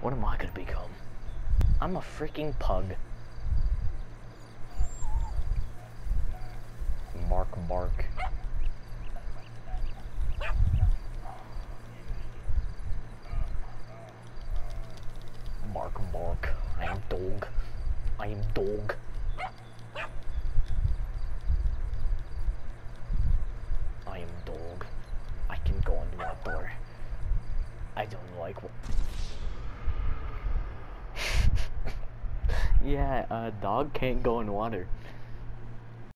What am I gonna become? I'm a freaking pug. Bark, bark. Bark, bark. I am dog. I am dog. I am dog. I can go on the outdoor. I don't like what. Yeah, a dog can't go in water.